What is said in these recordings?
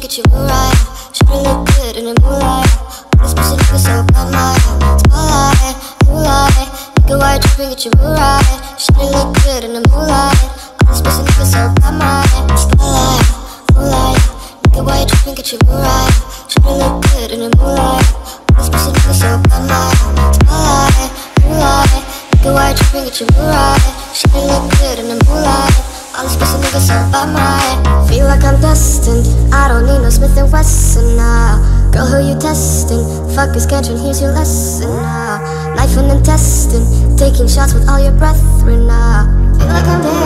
get you right. Shawty look good in the moonlight. All this pussy nigga so bad, my spotlight, moonlight. Nigga, why tripping, get you right. Shawty look good in the moonlight. All this pussy nigga so bad, my spotlight, moonlight. Nigga, why tripping, get you right. Shawty look good in moonlight. This nigga so bad, my spotlight, moonlight. Nigga, why tripping, get you right. Shawty look good in the moonlight. All this pussy niggas so by my I'm destined. I don't need no Smith & Wesson now Girl, who you testing? Fuck is Gantron, here's your lesson now Knife and intestine Taking shots with all your brethren now Feel like I'm dead,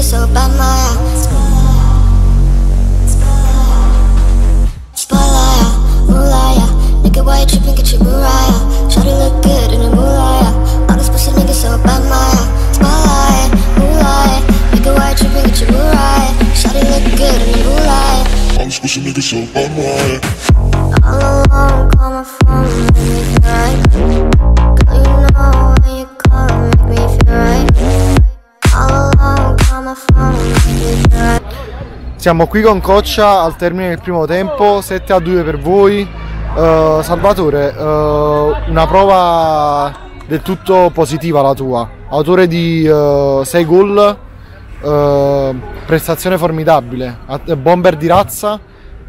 focus all by my Spalaya, Nigga, why you trippin', get your muraya Shawty look good in a mulaya All this pussy niggas all by my Spalaya, mulaya Nigga, why you trippin', get your muraya Shawty look good in a mulaya All pussy niggas all by All Siamo qui con Coccia al termine del primo tempo, 7 a 2 per voi. Eh, Salvatore, eh, una prova del tutto positiva la tua. Autore di 6 gol, eh, prestazione formidabile, bomber di razza.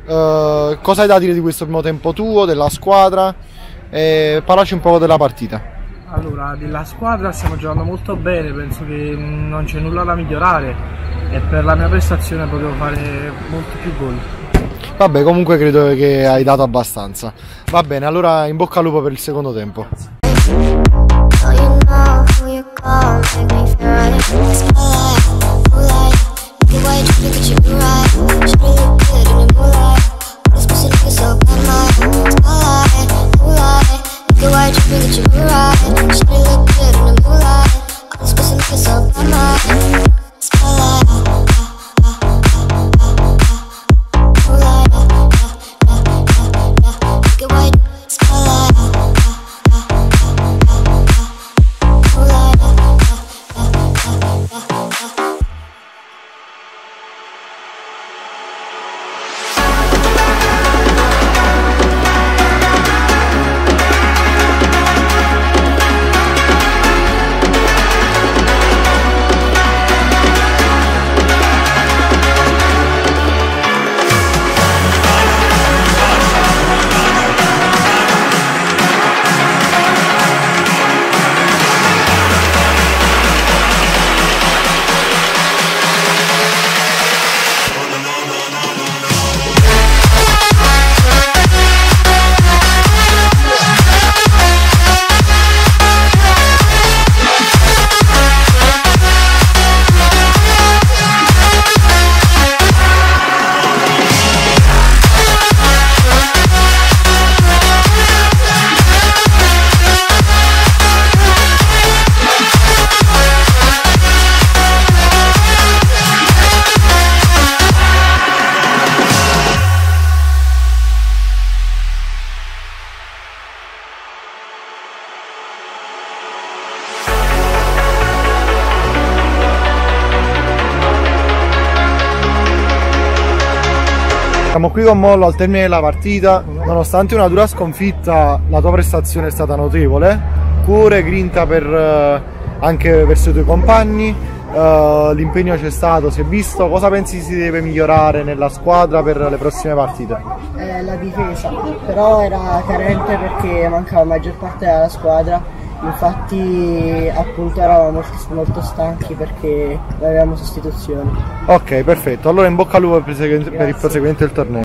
Cosa hai da dire di questo primo tempo tuo, della squadra? E parlaci un po' della partita. Allora, della squadra stiamo giocando molto bene, penso che non c'è nulla da migliorare e per la mia prestazione potevo fare molti più gol. Vabbè, comunque credo che hai dato abbastanza. Va bene, allora in bocca al lupo per il secondo tempo. Girl, Siamo qui con Mollo al termine della partita. Nonostante una dura sconfitta, la tua prestazione è stata notevole. Cuore, grinta per, eh, anche verso i tuoi compagni. eh, l'impegno c'è stato, si è visto, cosa pensi si deve migliorare nella squadra per le prossime partite? Eh, la difesa, però era carente perché mancava la maggior parte della squadra, infatti appunto eravamo molto, molto stanchi perché non avevamo sostituzioni. Ok, perfetto, allora in bocca al lupo per per il proseguimento del torneo.